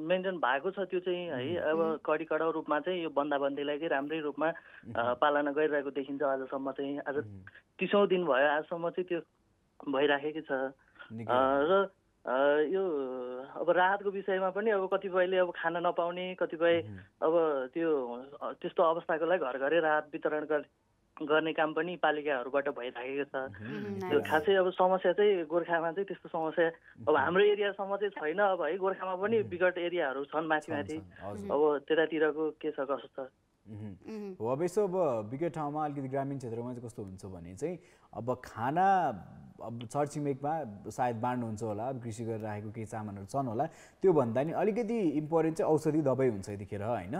मेन्टेन भएको छ त्यो चाहिँ है। अब कडी कडा रूपमा चाहिँ यो बन्दाबन्दीलाई चाहिँ राम्रै रूपमा पालना गरिरहेको देखिन्छ आजसम्म चाहिँ। आज तिसौँ दिन भयो आजसम्म चाहिँ त्यो भइराखेकै छ। र यो अब राहतको विषयमा पनि अब कतिपयले अब खान नपाउने कतिपय अब त्यो त्यस्तो अवस्थाको लागि घर घरै राहत वितरण गर- गर्ने काम पनि पालिकाहरूबाट भइराखेको छ। त्यो खासै अब समस्या चाहिँ गोर्खामा चाहिँ त्यस्तो समस्या अब हाम्रो एरियासम्म चाहिँ छैन अब है गोर्खामा पनि विकट एरियाहरू छन् माथि माथि। अब त्यतातिरको के छ कसो छ. हो अब यसो अब विगत ठाउँमा अलिकति ग्रामीण क्षेत्रमा चाहिँ कस्तो हुन्छ भने चाहिँ अब खाना अब छरछिमेकमा सायद बाँड्नुहुन्छ होला कृषि गरेर राखेको केही सामानहरू छन् होला। त्यो भन्दा नि अलिकति इम्पोर्टेन्ट चाहिँ औषधि दबाई हुन्छ यतिखेर होइन?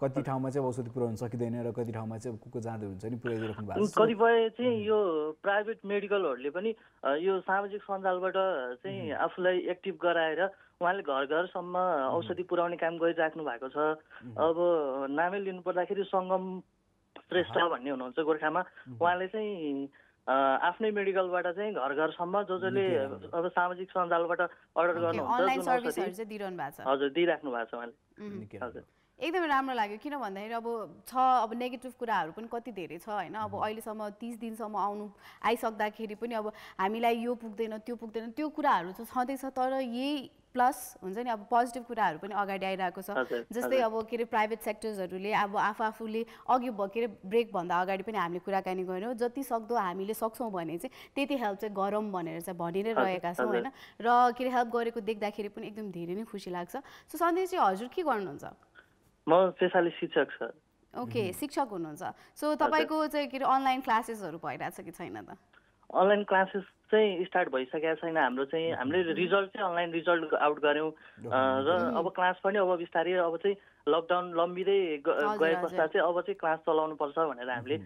कति ठाउँमा चाहिँ औषधि पुऱ्याउन सकिँदैन र कति ठाउँमा चाहिँ को को जाँदै हुन्छ नि पुऱ्याइदिइराख्नु भएको छ। कतिपय चाहिँ यो प्राइभेट मेडिकलहरूले पनि यो सामाजिक सञ्जालबाट चाहिँ आफूलाई एक्टिभ गराएर उहाँले घर घरसम्म औषधि पुर्याउने काम गरिराख्नु भएको छ। अब नामै लिनु पर्दाखेरि सङ्गम श्रेष्ठ भन्ने हुनुहुन्छ गोर्खामा। उहाँले चाहिँ आफ्नै मेडिकलबाट चाहिँ घर घरसम्म जो जसले अब सामाजिक सञ्जालबाट अर्डर गर्नुहुन्छ हजुर दिइराख्नु भएको छ हजुर। एकदमै राम्रो लाग्यो किन भन्दाखेरि अब छ अब नेगेटिभ कुराहरू पनि कति धेरै छ होइन? अब अहिलेसम्म तिस दिनसम्म आउनु आइसक्दाखेरि पनि अब हामीलाई यो पुग्दैन त्यो पुग्दैन त्यो कुराहरू चाहिँ छँदैछ तर यही प्लस हुन्छ नि अब पोजिटिभ कुराहरू पनि अगाडि आइरहेको छ। जस्तै अब के अरे प्राइभेट सेक्टर्सहरूले अब आफू आफूले अघि के अरे ब्रेकभन्दा अगाडि पनि हामीले कुराकानी गऱ्यौँ जति सक्दो हामीले सक्छौँ भने चाहिँ त्यति हेल्प चाहिँ गरौँ भनेर चाहिँ भनि नै रहेका छौँ। होइन? र के अरे हेल्प गरेको देख्दाखेरि पनि एकदम धेरै नै खुसी लाग्छ। सो सन्देश चाहिँ हजुर के गर्नुहुन्छ? म पेसाले शिक्षक छ ओके शिक्षक हुनुहुन्छ। सो तपाईँको चाहिँ के अरे अनलाइन क्लासेसहरू भइरहेछ कि छैन त? अनलाइन क्लासेस चाहिँ स्टार्ट भइसकेको छैन। हाम्रो चाहिँ हामीले रिजल्ट चाहिँ अनलाइन रिजल्ट आउट गऱ्यौँ। र अब क्लास पनि अब बिस्तारै अब चाहिँ लकडाउन लम्बिँदै गए। पश्चात चाहिँ अब चाहिँ क्लास चलाउनु पर्छ भनेर हामीले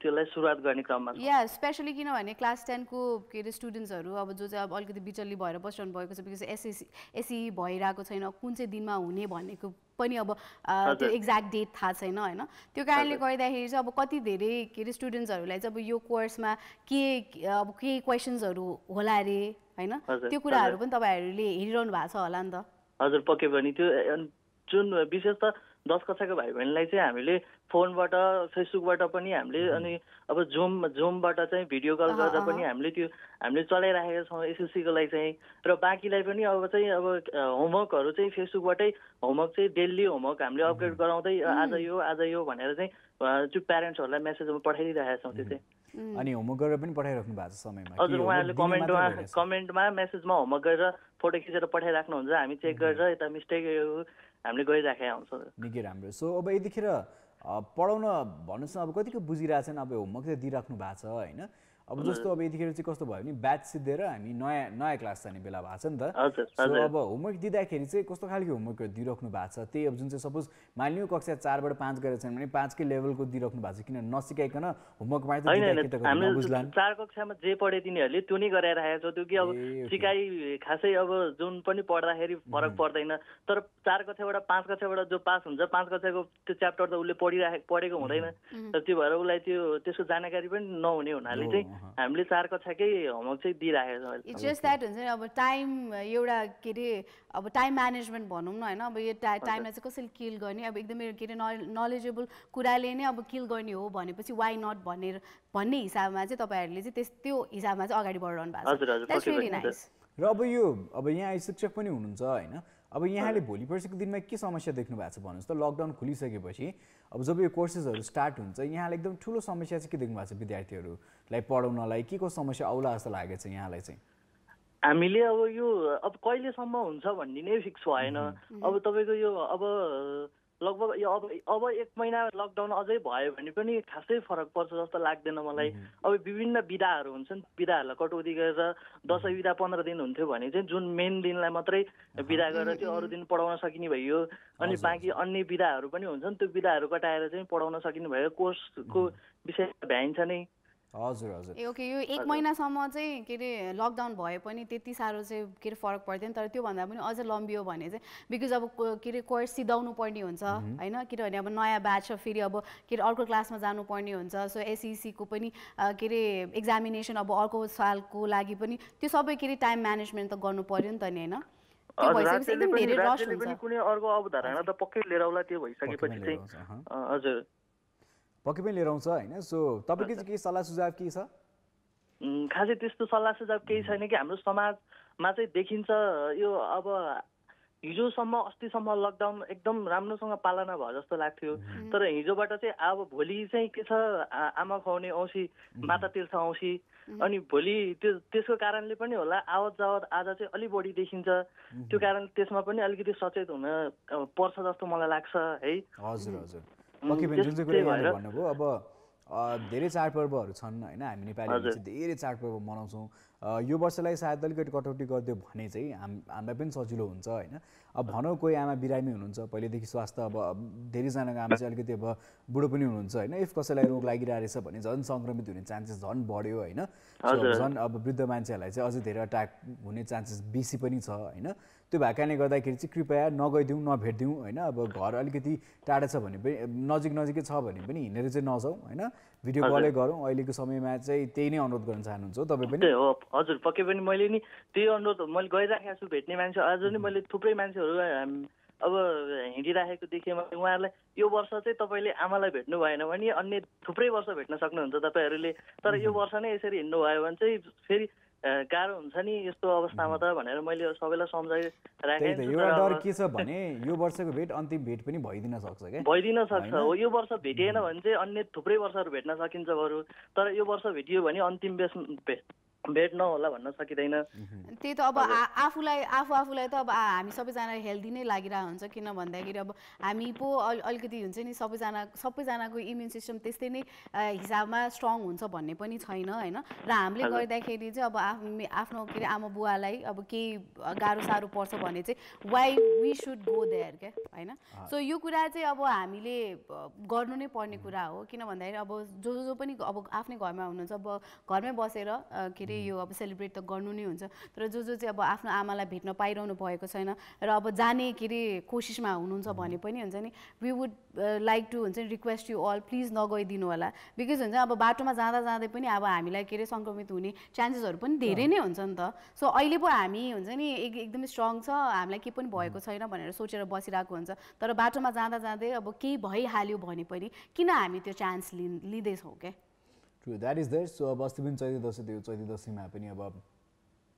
त्यसलाई सुरुवात गर्ने क्रममा। छौँ। या स्पेसली किनभने क्लास टेनको के अरे स्टुडेन्ट्सहरू अब जो चाहिँ अब अलिकति बिचल्ली भएर बसिरहनु भएको छ बिकज एसएससी एसई भइरहेको छैन कुन चाहिँ दिनमा हुने भन्नेको पनि अब त्यो एक्ज्याक्ट डेट थाहा छैन होइन? त्यो कारणले गर्दाखेरि चाहिँ अब कति धेरै के अरे स्टुडेन्ट्सहरूलाई चाहिँ अब यो कोर्समा के अब के क्वेसन्सहरू होला अरे होइन? त्यो कुराहरू पनि तपाईँहरूले हेरिरहनु भएको छ होला नि त। हजुर पक्कै पनि त्यो जुन विशेष त दस कक्षाको भाइ बहिनीलाई चाहिँ हामीले फोनबाट फेसबुकबाट पनि हामीले अनि अब जुम जुमबाट चाहिँ भिडियो कल अहँ। पनि हामीले त्यो हामीले चलाइराखेका छौँ एसएससीको लागि चाहिँ। र बाँकीलाई पनि अब चाहिँ अब होमवर्कहरू चाहिँ फेसबुकबाटै होमवर्क चाहिँ डेली होमवर्क हामीले अपडेट गराउँदै आज यो आज यो भनेर चाहिँ त्यो प्यारेन्ट्सहरूलाई मेसेजमा पठाइदिइरहेका छौँ त्यो चाहिँ। अनि होमवर्क गरेर पनि पठाइराख्नु भएको छ समयमा। हजुर उहाँहरूले कमेन्टमा? कमेन्टमा मेसेजमा होमवर्क गरेर फोटो खिचेर पठाइराख्नुहुन्छ हामी चेक गरेर यता मिस्टेकहरू हामीले गरिराखेका हुन्छौँ। निकै राम्रो। सो अब यतिखेर पढाउन भन्नुहोस् न अब कतिको बुझिरहेछन् अब होमवर्क त दिइराख्नु भएको छ होइन? अब जस्तो अब यतिखेर चाहिँ कस्तो भयो भने ब्याच सिद्धेर हामी नयाँ नयाँ क्लास जाने बेला भएको छ नि त। सो अब होमवर्क दिँदाखेरि चाहिँ कस्तो खालको होमवर्कहरू दिइराख्नु भएको छ? त्यही अब जुन चाहिँ सपोज मानिलियो कक्षा चारबाट पाँच गरेर छन् भने पाँचकै लेभलको दिइराख्नु भएको छ? किन नसिकाइकन होमवर्क चार कक्षामा जे पढे तिनीहरूले त्यो नै गराइरहेको छ। त्यो कि अब। सिकाइ खासै अब जुन पनि पढ्दाखेरि फरक पर्दैन। तर चार कक्षाबाट पाँच कक्षाबाट जो पास हुन्छ पाँच कक्षाको त्यो च्याप्टर त उसले पढिराखे पढेको हुँदैन। तर त्यो भएर उसलाई त्यो त्यसको जानकारी पनि नहुने हुनाले चाहिँ। हामीले चार कक्षाकै होमवर्क चाहिँ दिइराखेको छौँ। इट्स जस्ट द्याट हुन्छ नि अब टाइम एउटा के अरे अब टाइम म्यानेजमेन्ट भनौँ न होइन? अब यो टा टाइमलाई चाहिँ कसरी किल गर्ने? अब एकदमै के अरे नलेजेबल कुराले नै अब किल गर्ने हो भनेपछि वाइ नट भनेर भन्ने हिसाबमा चाहिँ तपाईँहरूले चाहिँ त्यस त्यो हिसाबमा चाहिँ अगाडि बढिरहनु भएको हजुर, हजुर, छ र अब यो अब यहाँ शिक्षक पनि हुनुहुन्छ होइन? अब यहाँले भोलि पर्सिको दिनमा के समस्या देख्नु भएको छ भन्नुहोस् त? लकडाउन खुलिसकेपछि अब जब यो कोर्सेसहरू स्टार्ट हुन्छ यहाँले एकदम ठुलो समस्या चाहिँ के देख्नु भएको छ विद्यार्थीहरूलाई पढाउनलाई? के को समस्या आउला जस्तो लागेको छ यहाँलाई चाहिँ? हामीले अब यो अब कहिलेसम्म हुन्छ भन्ने नै फिक्स भएन। अब तपाईँको यो अब लगभग यो अब अब एक महिना लकडाउन अझै भयो भने पनि खासै फरक पर्छ जस्तो लाग्दैन मलाई। अब विभिन्न विधाहरू हुन्छन्। विधाहरूलाई कटौती गरेर दसैँ विधा पन्ध्र दिन हुन्थ्यो भने चाहिँ जुन मेन दिनलाई मात्रै विधा गरेर त्यो अरू दिन पढाउन सकिने भयो। अनि बाँकी अन्य विधाहरू पनि हुन्छन्। त्यो विधाहरू कटाएर चाहिँ पढाउन सकिने भयो। कोर्सको विषय भ्याइन्छ नै। हजुर हजुर। ए ओके यो एक महिनासम्म चाहिँ के अरे लकडाउन भए पनि त्यति साह्रो चाहिँ के अरे फरक पर्दैन तर त्योभन्दा पनि अझ लम्बियो भने चाहिँ बिकज अब को- अरे कोर्स सिधाउनु पर्ने हुन्छ होइन? किनभने अब नयाँ ब्याच छ फेरि अब के अरे अर्को क्लासमा जानुपर्ने हुन्छ सो एसइसीको पनि अ, के अरे एक्जामिनेसन अब अर्को सालको लागि पनि त्यो सबै के अरे टाइम म्यानेजमेन्ट त गर्नु पर्यो नि त नि होइन? पनि पनि कुनै अर्को अवधारणा त पक्कै लिएर आउला त्यो भइसकेपछि पनि चाहिँ। हजुर। पक्कै पनि लिएर आउँछ होइन? सो तपाईँको चाहिँ केही सल्लाह सुझाव के छ? खासै त्यस्तो सल्लाह सुझाव केही छैन कि हाम्रो समाजमा चाहिँ देखिन्छ यो अब हिजोसम्म अस्तिसम्म लकडाउन एकदम राम्रोसँग पालना भयो जस्तो लाग्थ्यो। तर हिजोबाट चाहिँ अब भोलि चाहिँ के छ आमा खुवाउने औँसी माता तीर्थ औँसी। अनि भोलि त्यो त्यसको कारणले पनि होला आवत जावत आज चाहिँ अलिक बढी देखिन्छ। त्यो कारण त्यसमा पनि अलिकति सचेत हुन पर्छ जस्तो मलाई लाग्छ है। हजुर हजुर। पक्कै पनि जुन चाहिँ कुरा यहाँले भन्नुभयो अब धेरै चाडपर्वहरू छन् होइन हामी नेपालीहरूले चाहिँ धेरै चाडपर्व मनाउँछौँ। यो वर्षलाई सायद अलिकति कटौती गरिदियो भने चाहिँ हाम हामीलाई पनि सजिलो हुन्छ होइन। अब भनौँ कोही आमा बिरामी हुनुहुन्छ पहिलेदेखि स्वास्थ्य अब धेरैजनाको आमा चाहिँ अलिकति अब बुढो पनि हुनुहुन्छ होइन। इफ कसैलाई रोग लागिरहेको रहेछ भने झन् सङ्क्रमित हुने चान्सेस झन् बढ्यो होइन। झन् अब वृद्ध मान्छेहरूलाई चाहिँ अझै धेरै अट्याक हुने चान्सेस बेसी पनि छ होइन। त्यो भएको कारणले गर्दाखेरि चाहिँ कृपया नगइदिउँ नभेटिदिउँ होइन? अब घर अलिकति टाढा छ भने पनि नजिक नजिकै छ भने पनि हिँडेर चाहिँ नजाउँ होइन? भिडियो कलै गरौँ। अहिलेको समयमा चाहिँ त्यही नै अनुरोध गर्न चाहनुहुन्छ तपाईँ पनि। हो। हजुर पक्कै पनि मैले नि त्यही अनुरोध मैले गइराखेको छु। भेट्ने मान्छे आज नि मैले थुप्रै मान्छेहरू अब हिँडिराखेको देखेँ मैले उहाँहरूलाई। यो वर्ष चाहिँ तपाईँले आमालाई भेट्नु भएन भने अन्य थुप्रै वर्ष भेट्न सक्नुहुन्छ तपाईँहरूले। तर यो वर्ष नै यसरी हिँड्नु भयो भने चाहिँ फेरि गाह्रो हुन्छ नि यस्तो अवस्थामा त भनेर मैले सबैलाई त तर एउटा डर के छ भने यो वर्षको भेट अन्तिम भेट पनि भइदिन सक्छ क्या। भइदिन सक्छ? हो यो वर्ष भेटिएन भने चाहिँ अन्य थुप्रै वर्षहरू भेट्न सकिन्छ बरु। तर यो वर्ष भेटियो भने अन्तिम बेस भेट नहोला भन्न सकिँदैन। त्यही त अब आ- आफूलाई आफू आफूलाई त अब आ- हामी सबैजना हेल्दी नै लागिरहेको हुन्छ किन भन्दाखेरि अब हामी पो अल अलिकति हुन्छ नि सबैजना सबैजनाको इम्युन सिस्टम त्यस्तै नै हिसाबमा स्ट्रङ हुन्छ भन्ने पनि छैन होइन? र हामीले गर्दाखेरि चाहिँ अब आफ्नो के अरे आमा बुवालाई अब केही गाह्रो साह्रो पर्छ भने चाहिँ why we should go there क्या? होइन? सो यो कुरा चाहिँ अब हामीले गर्नु नै पर्ने कुरा हो। किन भन्दाखेरि अब जो जो पनि अब आफ्नै घरमा हुनुहुन्छ अब घरमै बसेर के अरे यो अब सेलिब्रेट त गर्नु नै हुन्छ तर जो जो चाहिँ अब आफ्नो आमालाई भेट्न पाइरहनु भएको छैन र अब जाने के अरे कोसिसमा हुनुहुन्छ भने पनि हुन्छ नि वी वुड लाइक टु हुन्छ नि रिक्वेस्ट यु अल प्लिज नगइदिनु होला। बिकज हुन्छ अब बाटोमा जाँदा जाँदै पनि अब हामीलाई के अरे सङ्क्रमित हुने चान्सेसहरू पनि धेरै नै हुन्छ नि त। सो अहिले पो हामी हुन्छ नि एक एकदमै स्ट्रङ छ हामीलाई केही पनि भएको छैन भनेर सोचेर बसिरहेको हुन्छ तर बाटोमा जाँदा जाँदै अब केही भइहाल्यो भने पनि किन हामी त्यो चान्स लि लिँदैछौँ क्या true that is there so अब अस्ति पनि चैते दसैँ थियो चैते दसैँमा पनि अब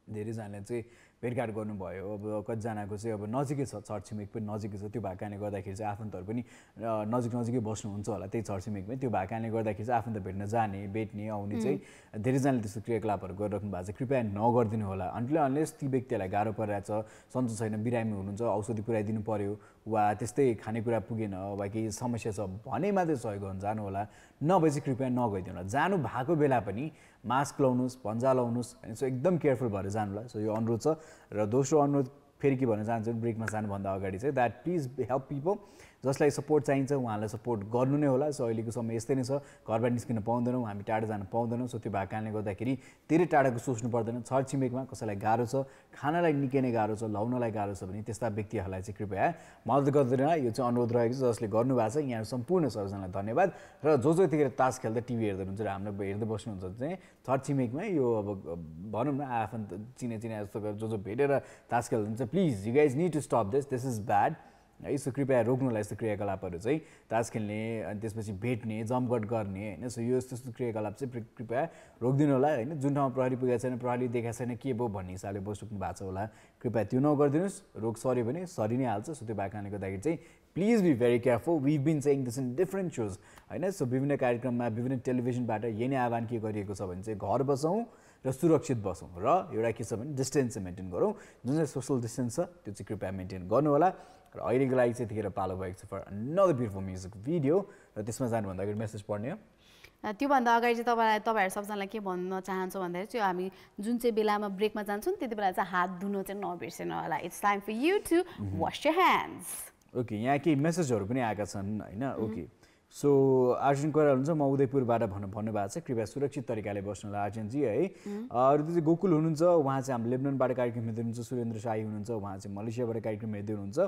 धेरैजनाले चाहिँ भेटघाट गर्नुभयो। अब कतिजनाको चाहिँ अब नजिकै छ छरछिमेक पनि नजिकै छ। त्यो भएको कारणले गर्दाखेरि चाहिँ आफन्तहरू पनि नजिक नजिकै बस्नुहुन्छ होला त्यही छरछिमेकमै त्यो भएको कारणले गर्दाखेरि चाहिँ आफन्त भेट्न जाने भेट्ने आउने चाहिँ धेरैजनाले त्यस्तो क्रियाकलापहरू गरिराख्नु भएको छ। कृपया नगरिदिनु होला। अन्टले अनलेस ती व्यक्तिहरूलाई गाह्रो परिरहेछ सन्चो छैन बिरामी हुनुहुन्छ औषधि पुऱ्याइदिनु पर्यो वा त्यस्तै खानेकुरा पुगेन वा केही समस्या छ भने मात्रै सहयोग गर्न जानु होला। नभए चाहिँ कृपया नगइदिनु होला। जानु भएको बेला पनि मास्क लाउनुहोस् पन्जा लाउनुहोस् होइन? सो एकदम केयरफुल भएर जानु होला सो यो अनुरोध छ। र दोस्रो अनुरोध फेरि के भन्न चाहन्छु ब्रेकमा जानुभन्दा अगाडि चाहिँ द्याट प्लिज हेल्प पिपल जसलाई सपोर्ट चाहिन्छ उहाँलाई सपोर्ट गर्नु नै होला। सो अहिलेको समय यस्तै नै छ। घरबाट निस्किन पाउँदैनौँ हामी टाढा जान पाउँदैनौँ। सो त्यो भएको कारणले गर्दाखेरि धेरै टाढाको सोच्नु पर्दैन। छरछिमेकमा कसैलाई गाह्रो छ खानालाई निकै नै गाह्रो छ लाउनलाई गाह्रो छ भने त्यस्ता व्यक्तिहरूलाई चाहिँ कृपया मद्दत गर्दैन। यो चाहिँ अनुरोध रहेको छ जसले गर्नुभएको छ। यहाँ सम्पूर्ण सबैजनालाई धन्यवाद। र जो जो यतिखेर तास खेल्दा टिभी हेर्दै हुनुहुन्छ र हाम्रो हेर्दै बस्नुहुन्छ चाहिँ छरछिमेकमै यो अब भनौँ न आफन्त चिने चिने जस्तो जो जो भेटेर तास खेल्नुहुन्छ please you guys need to stop this this is bad है। यस्तो कृपया रोक्नुलाई यस्तो क्रियाकलापहरू चाहिँ तास खेल्ने अनि त्यसपछि भेट्ने जमघट गर्ने होइन? सो यो यस्तो क्रियाकलाप चाहिँ कृपया रोकिदिनु होला होइन? जुन ठाउँमा प्रहरी पुगेको छैन प्रहरी देखाएको छैन के भयो भन्ने हिसाबले बसिराख्नु भएको छ होला। कृपया त्यो नगरिदिनुहोस्। रोग सर्यो भने सरि नै हाल्छ। सो त्यो भएको कारणले गर्दाखेरि चाहिँ please be very careful we been saying this in different shows होइन? सो विभिन्न कार्यक्रममा विभिन्न टेलिभिजनबाट यही नै आह्वान के गरिएको छ भने चाहिँ घर बसौँ र सुरक्षित बसौँ र एउटा के छ भने डिस्टेन्स चाहिँ मेन्टेन गरौँ। जुन चाहिँ सोसल डिस्टेन्स छ त्यो चाहिँ कृपया मेन्टेन गर्नु होला। र अहिलेको लागि चाहिँ यतिखेर पालो भएको छ for another beautiful music video र त्यसमा जानुभन्दा अगाडि मेसेज पढ्ने हो। त्योभन्दा अगाडि चाहिँ तपाईँलाई तपाईँहरू सबजनालाई के भन्न चाहन्छु भन्दाखेरि चाहिँ हामी जुन चाहिँ बेलामा ब्रेकमा जान्छौँ त्यति बेला चाहिँ हात धुनु चाहिँ नबिर्सिनु होला। It's time for you to wash your hands okay यहाँ केही मेसेजहरू पनि आएका छन् होइन? ओके सो आर्जन कोइराला हुनुहुन्छ म उदयपुरबाट भन्नु भन्नुभएको छ। कृपया सुरक्षित तरिकाले बस्नु होला आर्जनजी है अरू चाहिँ गोकुल हुनुहुन्छ उहाँ चाहिँ हाम्रो लेबननबाट कार्यक्रम हेर्दै हुनुहुन्छ सुरेन्द्र साई हुनुहुन्छ उहाँ चाहिँ मलेसियाबाट कार्यक्रम हेर्दै हुनुहुन्छ।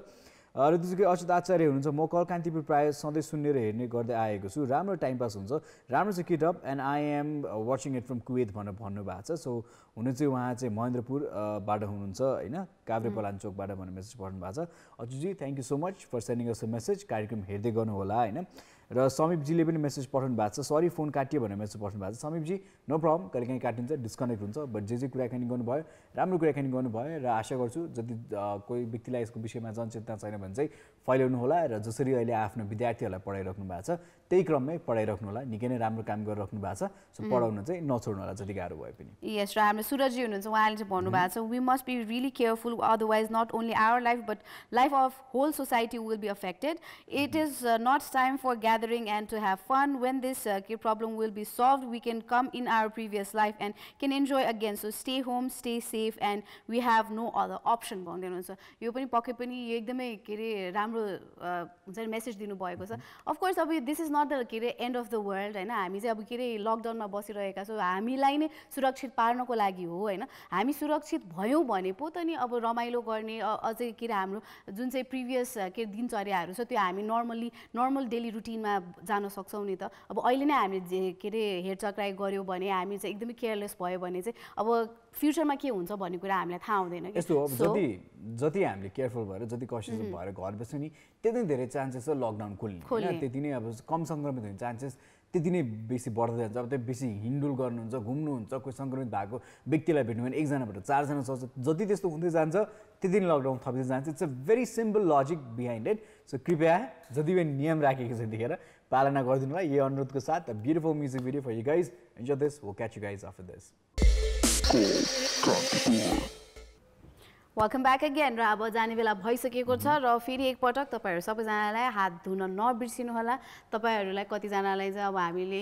अरू चाहिँ अच्युत आचार्य हुनुहुन्छ म कल कान्तिपुर प्रायः सधैँ सुनेर हेर्ने गर्दै आएको छु। राम्रो टाइम पास हुन्छ। राम्रो चाहिँ keep up and I am watching it from Kuwait भनेर भन्नुभएको छ। सो हुनु चाहिँ उहाँ चाहिँ महेन्द्रपुर अ, बाट हुनुहुन्छ होइन? काभ्रे पलाञ्चोकबाट भनेर मेसेज पढ्नु भएको छ। Achyutji thank you so much for sending us a message कार्यक्रम हेर्दै गर्नु होला होइन? र समीपजीले पनि मेसेज पठाउनु भएको छ। सरी फोन काटियो भनेर मेसेज पठाउनु भएको छ। समीपजी नो प्रब्लम कहिले काहीँ काटिन्छ डिस्कनेक्ट हुन्छ। बट जे जे कुराकानी गर्नुभयो राम्रो कुराकानी गर्नुभयो र आशा गर्छु जति कोही व्यक्तिलाई यसको विषयमा जनचेतना छैन भने चाहिँ फैलाउनु होला र जसरी अहिले आफ्नो विद्यार्थीहरूलाई पढाइराख्नु भएको छ त्यही क्रममै पढाइराख्नु होला निकै नै राम्रो काम गरिराख्नु भएको छ। सो पढाउन चाहिँ नछोड्नु होला जति गाह्रो भए पनि। यस र हाम्रो सुरजी हुनुहुन्छ उहाँले चाहिँ भन्नुभएको छ we must be really careful otherwise not only our life but life of whole society will be affected it is not time for gathering and to have fun when this problem will be solved we can come in our previous life and can enjoy again so stay home stay safe and we have no other option भन्दै हुनुहुन्छ। यो पनि पक्कै पनि यो एकदमै के अरे राम्रो हुन्छ नि मेसेज दिनुभएको छ। अफकोर्स अब दिस इज नट द के अरे एन्ड अफ द वर्ल्ड होइन? हामी चाहिँ अब के अरे लकडाउनमा बसिरहेका छौँ हामीलाई नै सुरक्षित पार्नको लागि हो होइन? हामी सुरक्षित भयौँ भने पो त नि अब रमाइलो गर्ने अझै के अरे हाम्रो जुन चाहिँ प्रिभियस के दिनचर्याहरू छ त्यो हामी नर्मल्ली नर्मल डेली रुटिनमा जान सक्छौँ नि त। अब अहिले नै हामीले के अरे हेरचक्राइ गऱ्यौँ भने हामी चाहिँ एकदमै केयरलेस भयो भने चाहिँ अब फ्युचरमा के हुन्छ भन्ने कुरा हामीलाई थाहा हुँदैन। यस्तो हो जति जति हामीले केयरफुल भएर जति कसिस भएर घर बस्यो नि त्यति नै धेरै चान्सेस छ लकडाउन खुल्ने। होइन? त्यति नै अब कम सङ्क्रमित हुने चान्सेस त्यति नै बेसी बढ्दै जान्छ। अब त्यो बेसी हिन्डुल गर्नुहुन्छ घुम्नुहुन्छ कोही सङ्क्रमित भएको व्यक्तिलाई भेट्नु भने एकजनाबाट चारजना सर्छ जति त्यस्तो हुँदै जान्छ त्यति नै लकडाउन थप्दै जान्छ। It's a very simple logic behind it so कृपया जति पनि नियम राखेको छ त्यतिखेर पालना गरिदिनु होला। यही अनुरोधको साथ beautiful music video for you guys enjoy this we'll catch you guys after this Call Captura. Welcome back again र अब जाने बेला भइसकेको छ र फेरि एकपटक तपाईँहरू सबैजनालाई हात धुन नबिर्सिनु होला। तपाईँहरूलाई कतिजनालाई चाहिँ अब हामीले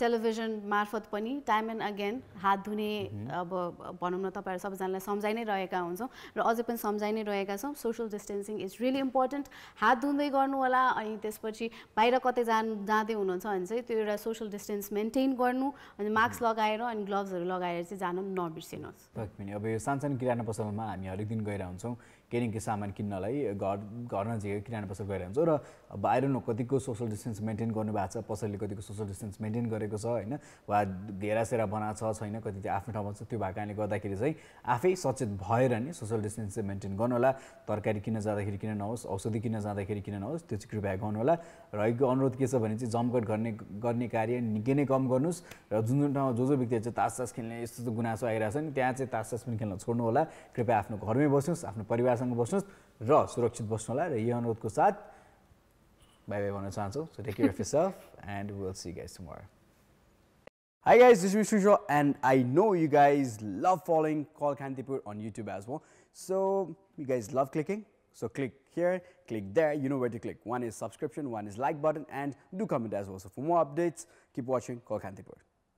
टेलिभिजन मार्फत पनि टाइम एन्ड अगेन हात धुने अब भनौँ न तपाईँहरू सबैजनालाई सम्झाइ नै रहेका हुन्छौँ र अझै पनि सम्झाइ नै रहेका छौँ। Social distancing is really important हात धुँदै गर्नु होला अनि त्यसपछि बाहिर कतै जान जाँदै हुनुहुन्छ भने चाहिँ त्यो एउटा सोसियल डिस्टेन्स मेन्टेन गर्नु अनि मास्क लगाएर अनि ग्लोभ्सहरू लगाएर चाहिँ जान नबिर्सिनुहोस्। अब यो सानसानो किराना पसलमा हामी दिन गएर हुन्छौँ केही न सामान किन्नलाई घर घर नजिकै किराना पसल गएर हुन्छौँ। र आएर न कतिको सोसियल डिस्टेन्स मेन्टेन गर्नुभएको छ पसलले कतिको सोसियल डिस्टेन्स मेन्टेन गरेको छ होइन? वा घेरासेरा बनाएको छ छैन कति त्यो आफ्नो ठाउँमा छ त्यो भएको कारणले गर्दाखेरि चाहिँ आफै सचेत भएर नि सोसियल डिस्टेन्स चाहिँ मेन्टेन गर्नु होला तरकारी किन्न जाँदाखेरि किन नहोस् औषधि किन्न जाँदाखेरि किन नहोस् त्यो चाहिँ कृपया गर्नु होला र यो अनुरोध के छ भने चाहिँ जमघट गर्ने गर्ने कार्य निकै नै कम गर्नुहोस्। र जुन जुन ठाउँमा जो जो व्यक्तिहरू चाहिँ तास तास खेल्ने यस्तो यस्तो गुनासो आइरहेको छ नि त्यहाँ चाहिँ तास तास पनि खेल्न छोड्नु होला कृपया आफ्नो घरमै बस्नुहोस् आफ्नो परिवारसँग बस्नुहोस् र सुरक्षित बस्नु होला र यो अनुरोधको साथ बाई बाई भन्न चाहन्छु so take care of yourself and we'll see you guys tomorrow. Hi guys, this is Mr. Shaw and I know you guys love following Call Kantipur on YouTube as well. So you guys love clicking. So click here, click there, you know where to click. One is subscription, one is like button and do comment as well. So for more updates, keep watching Call Kantipur.